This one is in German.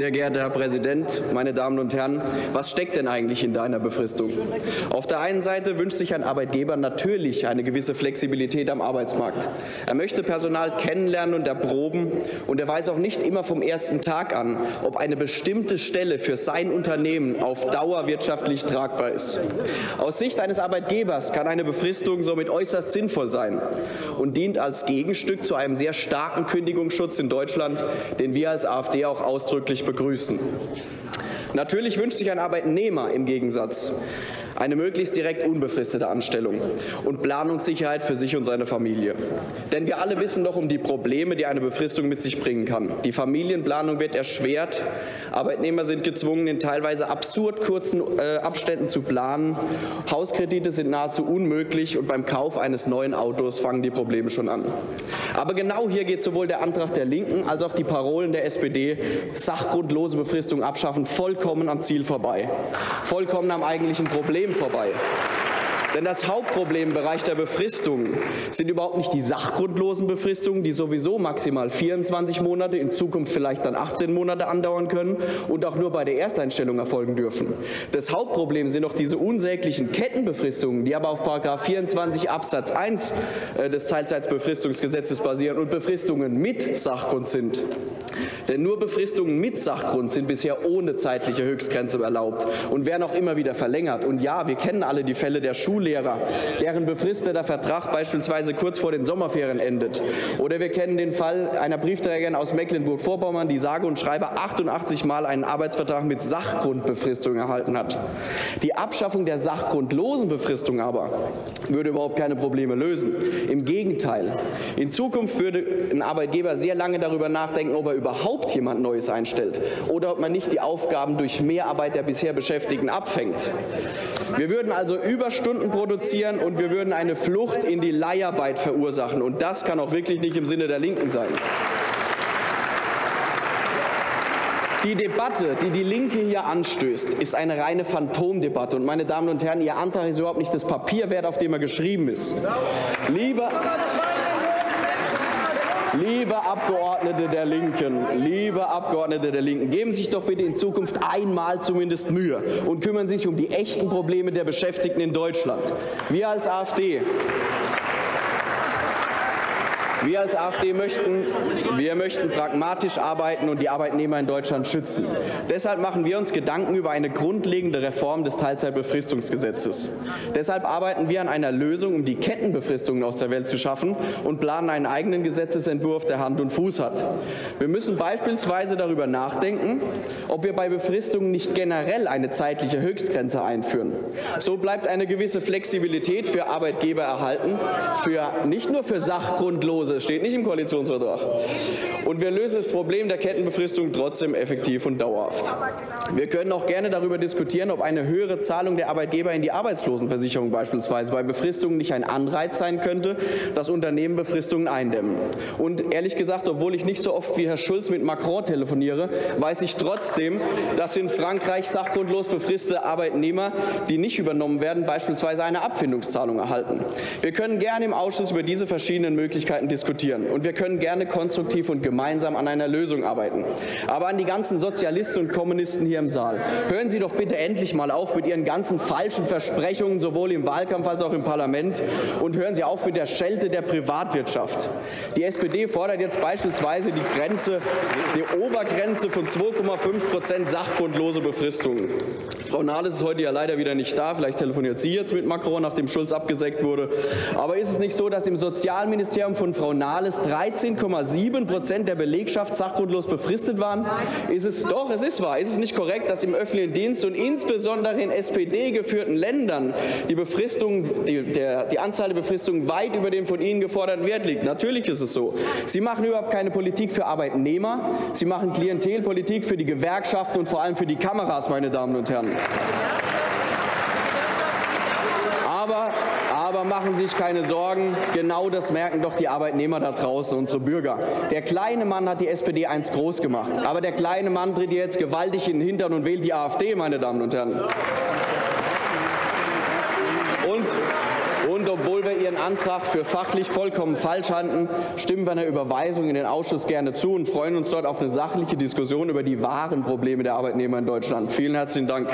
Sehr geehrter Herr Präsident, meine Damen und Herren, was steckt denn eigentlich in deiner Befristung? Auf der einen Seite wünscht sich ein Arbeitgeber natürlich eine gewisse Flexibilität am Arbeitsmarkt. Er möchte Personal kennenlernen und erproben und er weiß auch nicht immer vom ersten Tag an, ob eine bestimmte Stelle für sein Unternehmen auf Dauer wirtschaftlich tragbar ist. Aus Sicht eines Arbeitgebers kann eine Befristung somit äußerst sinnvoll sein und dient als Gegenstück zu einem sehr starken Kündigungsschutz in Deutschland, den wir als AfD auch ausdrücklich begrüßen. Natürlich wünscht sich ein Arbeitnehmer im Gegensatz eine möglichst direkt unbefristete Anstellung und Planungssicherheit für sich und seine Familie. Denn wir alle wissen doch um die Probleme, die eine Befristung mit sich bringen kann. Die Familienplanung wird erschwert, Arbeitnehmer sind gezwungen, in teilweise absurd kurzen äh, Abständen zu planen, Hauskredite sind nahezu unmöglich und beim Kauf eines neuen Autos fangen die Probleme schon an. Aber genau hier geht sowohl der Antrag der Linken als auch die Parolen der SPD, sachgrundlose Befristung abschaffen, vollkommen am Ziel vorbei, vollkommen am eigentlichen Problem vorbei. Denn das Hauptproblem im Bereich der Befristung sind überhaupt nicht die sachgrundlosen Befristungen, die sowieso maximal 24 Monate, in Zukunft vielleicht dann 18 Monate andauern können und auch nur bei der Ersteinstellung erfolgen dürfen. Das Hauptproblem sind doch diese unsäglichen Kettenbefristungen, die aber auf 24 Absatz 1 äh, des Teilzeitbefristungsgesetzes basieren und Befristungen mit Sachgrund sind. Denn nur Befristungen mit Sachgrund sind bisher ohne zeitliche Höchstgrenze erlaubt und werden auch immer wieder verlängert. Und ja, wir kennen alle die Fälle der Schullehrer, deren befristeter Vertrag beispielsweise kurz vor den Sommerferien endet. Oder wir kennen den Fall einer Briefträgerin aus Mecklenburg-Vorpommern, die sage und schreibe 88 Mal einen Arbeitsvertrag mit Sachgrundbefristung erhalten hat. Die Abschaffung der sachgrundlosen Befristung aber würde überhaupt keine Probleme lösen. Im Gegenteil. In Zukunft würde ein Arbeitgeber sehr lange darüber nachdenken, ob er überhaupt jemand Neues einstellt oder ob man nicht die Aufgaben durch Mehrarbeit der bisher Beschäftigten abfängt. Wir würden also Überstunden produzieren und wir würden eine Flucht in die Leiharbeit verursachen. Und das kann auch wirklich nicht im Sinne der Linken sein. Die Debatte, die die Linke hier anstößt, ist eine reine Phantomdebatte. Und meine Damen und Herren, Ihr Antrag ist überhaupt nicht das Papier wert, auf dem er geschrieben ist. Lieber, Liebe Abgeordnete der Linken, liebe Abgeordnete der Linken, geben Sie sich doch bitte in Zukunft einmal zumindest Mühe und kümmern Sie sich um die echten Probleme der Beschäftigten in Deutschland. Wir als AfD wir als AfD möchten, wir möchten pragmatisch arbeiten und die Arbeitnehmer in Deutschland schützen. Deshalb machen wir uns Gedanken über eine grundlegende Reform des Teilzeitbefristungsgesetzes. Deshalb arbeiten wir an einer Lösung, um die Kettenbefristungen aus der Welt zu schaffen und planen einen eigenen Gesetzesentwurf, der Hand und Fuß hat. Wir müssen beispielsweise darüber nachdenken, ob wir bei Befristungen nicht generell eine zeitliche Höchstgrenze einführen. So bleibt eine gewisse Flexibilität für Arbeitgeber erhalten, für, nicht nur für sachgrundlose Hause. Es steht nicht im Koalitionsvertrag. Und wir lösen das Problem der Kettenbefristung trotzdem effektiv und dauerhaft. Wir können auch gerne darüber diskutieren, ob eine höhere Zahlung der Arbeitgeber in die Arbeitslosenversicherung beispielsweise bei Befristungen nicht ein Anreiz sein könnte, dass Unternehmen Befristungen eindämmen. Und ehrlich gesagt, obwohl ich nicht so oft wie Herr Schulz mit Macron telefoniere, weiß ich trotzdem, dass in Frankreich sachgrundlos befristete Arbeitnehmer, die nicht übernommen werden, beispielsweise eine Abfindungszahlung erhalten. Wir können gerne im Ausschuss über diese verschiedenen Möglichkeiten diskutieren diskutieren. Und wir können gerne konstruktiv und gemeinsam an einer Lösung arbeiten. Aber an die ganzen Sozialisten und Kommunisten hier im Saal, hören Sie doch bitte endlich mal auf mit Ihren ganzen falschen Versprechungen, sowohl im Wahlkampf als auch im Parlament. Und hören Sie auf mit der Schelte der Privatwirtschaft. Die SPD fordert jetzt beispielsweise die Grenze, die Obergrenze von 2,5 Prozent sachgrundlose Befristungen. Frau Nahles ist heute ja leider wieder nicht da. Vielleicht telefoniert sie jetzt mit Macron, nachdem Schulz abgesägt wurde. Aber ist es nicht so, dass im Sozialministerium von Frau Nahles 13,7 Prozent der Belegschaft sachgrundlos befristet waren? Ist es doch, es ist wahr. Ist es nicht korrekt, dass im öffentlichen Dienst und insbesondere in SPD-geführten Ländern die Befristung, die, der, die Anzahl der Befristungen weit über dem von Ihnen geforderten Wert liegt? Natürlich ist es so. Sie machen überhaupt keine Politik für Arbeitnehmer. Sie machen Klientelpolitik für die Gewerkschaften und vor allem für die Kameras, meine Damen und Herren. Aber aber machen Sie sich keine Sorgen, genau das merken doch die Arbeitnehmer da draußen, unsere Bürger. Der kleine Mann hat die SPD einst groß gemacht, aber der kleine Mann tritt jetzt gewaltig in den Hintern und wählt die AfD, meine Damen und Herren. Und, und obwohl wir Ihren Antrag für fachlich vollkommen falsch halten, stimmen wir einer Überweisung in den Ausschuss gerne zu und freuen uns dort auf eine sachliche Diskussion über die wahren Probleme der Arbeitnehmer in Deutschland. Vielen herzlichen Dank.